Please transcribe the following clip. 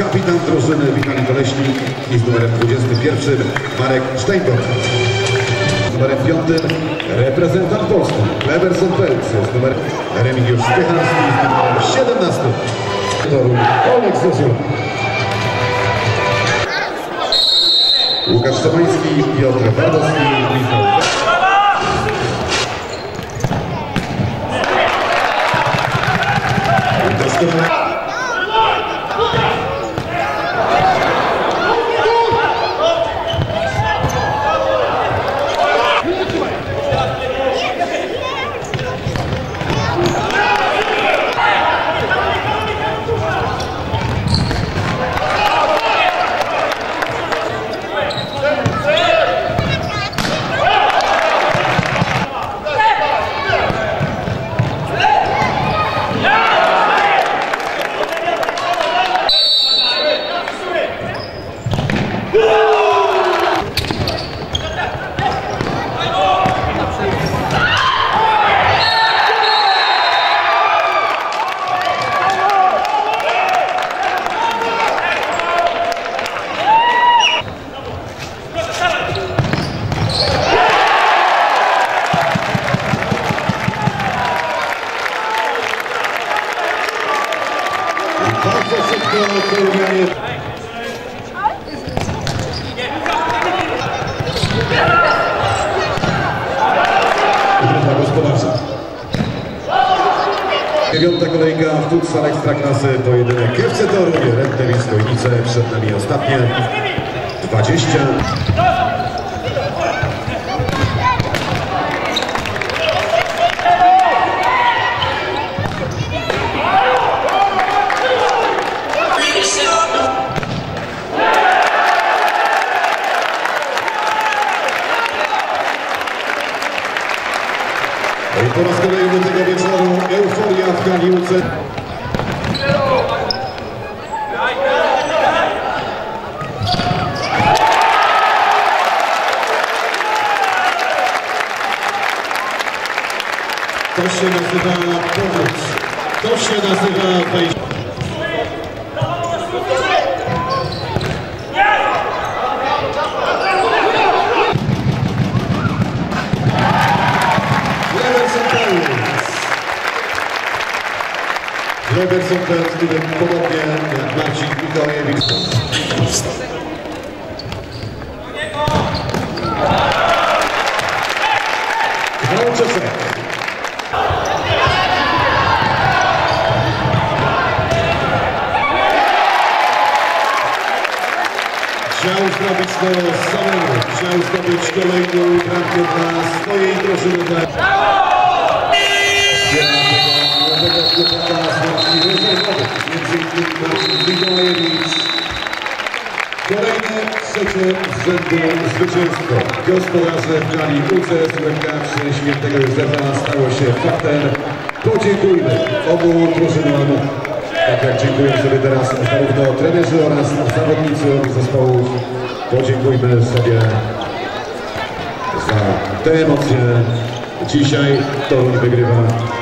kapitan drużyny Witali Koleśnik i z numerem 21 Marek Steinberg. Z numerem 5 reprezentant Polski Cleverson Pelc z numerem Remigiusz Spycharski z numerem 17 toru Olek Zozula. Łukasz Szomański, Piotr Bardowski, gospodarcza. Dziewiąta kolejka w futsal Ekstraklasy pojedynek FC Toruń, Rentewicz Chojnice, przed nami ostatnie 20. I po raz kolejny tego wieczoru euforia w Kaliłce. To się nazywa pomoc. To się nazywa wejście. Leverson Pells, który podobnie jak Marcin Mikołajewicz. Wałczesek. Chciał zrobić to samemu. Chciał zdobyć kolejną bramkę dla swojej drużyny. Kolejne trzecie z rzędu zwycięstwo. Gospodarze w gali UCS UMK Świętego Józefa stało się faktem. Podziękujmy obu drużynom. Tak jak dziękuję sobie teraz zarówno trenerzy oraz zawodnicy zespołów. Podziękujmy sobie za te emocje. Dzisiaj Toruń wygrywa